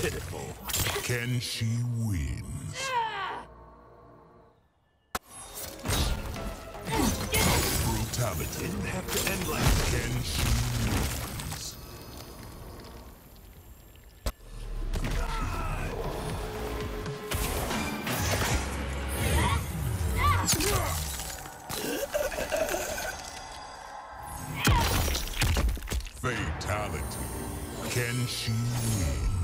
pitiful. Can she win? Brutality. Didn't have to end like that. she wins. Fatality. Can she win?